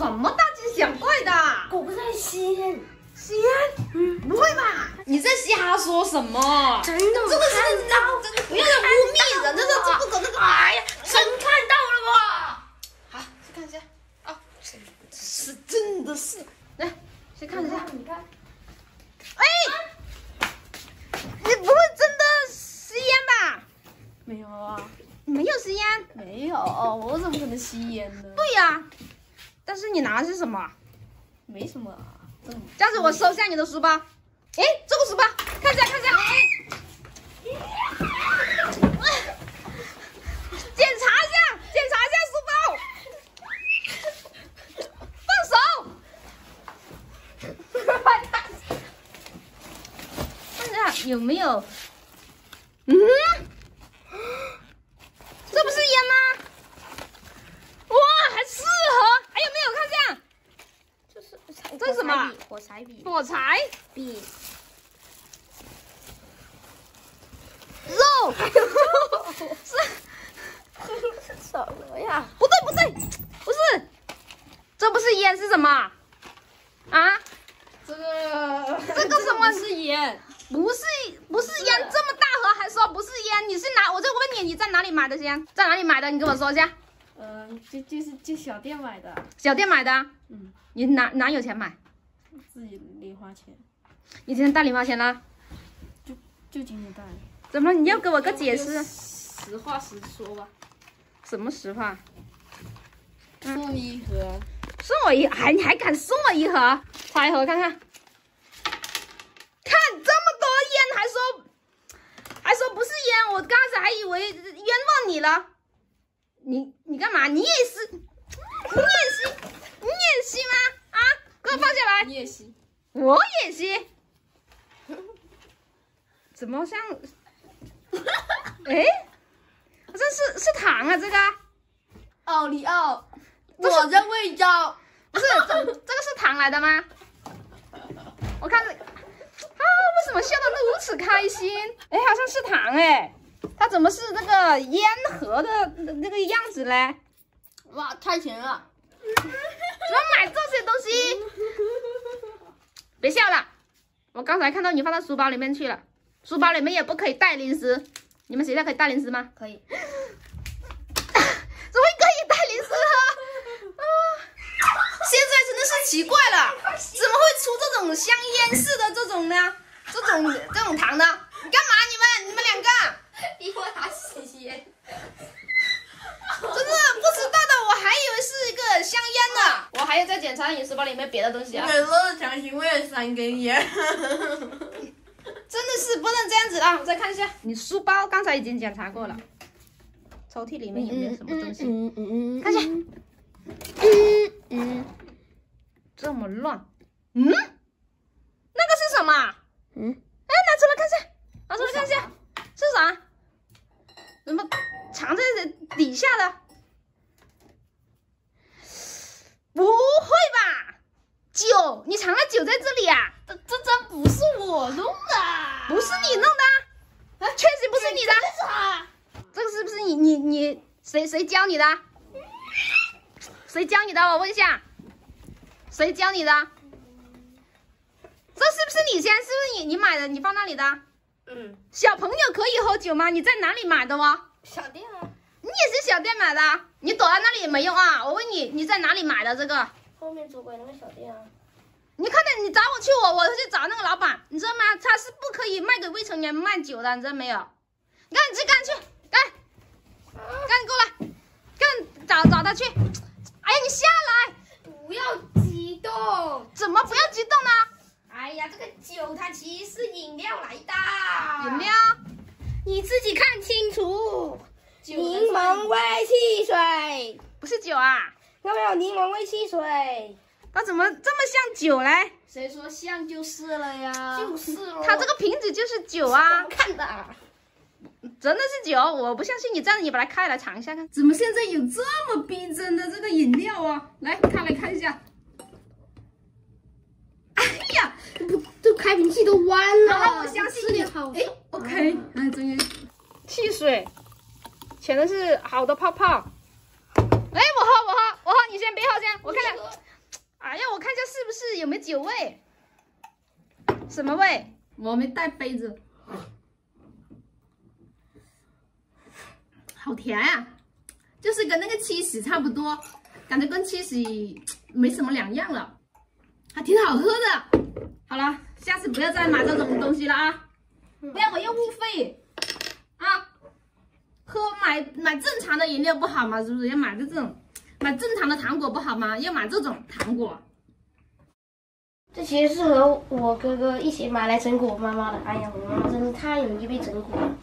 什么大惊小怪的？我不在吸烟，吸烟？嗯，不会吧？你在瞎说什么？真的，这个是到，这个不要再污蔑人，真的这不可那个。哎呀，真看到了吧？好，去看一下。啊，是真的是。来，先看一下。你看。哎，你不会真的吸烟吧？没有啊，没有吸烟。没有，我怎么可能吸烟呢？对呀，但是你拿的是什么？没什么啊。这样子，我收下你的书包。哎，这个书包，看一下，看一下。检查一下，检查一下书包。放手。看一下有没有？嗯，这不是烟吗？哇，还适合。还有没有？看一下。这是这是什么？火柴笔。火柴笔。肉。是。什么呀？不对不对，不是，这不是烟是什么？啊？这个这个什么 是烟？不是不是烟，这么大盒还说不是烟？你是哪？我就问你，你在哪里买的烟？在哪里买的？你跟我说一下。嗯，就就是就小店买的。小店买的？嗯。你哪哪有钱买？自己零花钱。你今天带零花钱了？就就今天带。怎么？你要给我个解释？实话实说吧。什么实话？送你一盒。送我一还你还敢送我一盒？拆一盒看看。看这么多烟，还说还说不是烟，我刚才还以为冤枉你了。你你干嘛？你也是？你也吸？你也吸吗？啊，给我放下来。你也吸？我也吸。怎么像？哎，这是是糖啊，这个。奥利奥。我的味道。不是，这这个是糖来的吗？我看这啊，为什么笑得如此开心？哎，好像是糖哎，它怎么是那个烟盒的那个样子嘞？哇，太甜了！怎么买这些东西？别笑了，我刚才看到你放到书包里面去了，书包里面也不可以带零食。你们学校可以带零食吗？可以。怎么可以带零食啊？啊！现在真的是奇怪了，怎么会出这种香烟式的这种呢？这种这种糖呢？你干嘛？你们你们两个？逼我拿吸烟。真的不知道的，我还以为是一个香烟呢。我还有再检查你书包里面别的东西啊。每次强行为了三根烟。真的是不能这样子啊！我再看一下，你书包刚才已经检查过了，抽屉里面有没有什么东西？嗯嗯嗯，看一下。嗯嗯，这么乱，嗯，那个是什么？嗯，哎，拿出来看一下，拿出来看一下，是啥？怎么藏在底下的？不会吧？酒？你藏了酒在这里啊？这这真不是我弄的，不是你弄的，啊确实不是你的。这个是不是你你你谁谁教你的？谁教你的？我问一下，谁教你的？这是不是你先？是不是你你买的？你放那里的？嗯。小朋友可以喝酒吗？你在哪里买的哦？小店啊。你也是小店买的？你躲在那里也没用啊！我问你，你在哪里买的这个？后面左拐那个小店啊。你看到你找我去，我我去找那个老板，你知道吗？他是不可以卖给未成年卖酒的，你知道没有？你赶紧赶紧去，赶紧，赶紧过来，赶紧找找他去。哎呀，你下来！不要激动。怎么不要激动呢？哎呀，这个酒它其实是饮料来的。饮料？你自己看清楚。柠檬味汽水不是酒啊？有没有柠檬味汽水？它怎么这么像酒嘞？谁说像就是了呀？就是喽。它这个瓶子就是酒啊！看的，真的是酒，我不相信你。这样你把它开来尝一下看。怎么现在有这么逼真的这个饮料啊？来，开来看一下。哎呀，不，这开瓶器都弯了。好，我相信你。哎，OK，哎，终于汽水，全都是好的泡泡。哎，我喝，我喝，我喝，你先别喝先，我看看。哎呀，我看一下是不是有没有酒味？什么味？我没带杯子。好甜呀、就是跟那个七喜差不多，感觉跟七喜没什么两样了，还挺好喝的。好了，下次不要再买这种东西了啊！不然我又误费啊！喝买买正常的饮料不好吗？是不是要买这种买正常的糖果不好吗？要买这种糖果。这其实是和我哥哥一起买来整蛊我妈妈的。哎呀，我妈妈真的太容易被整蛊了。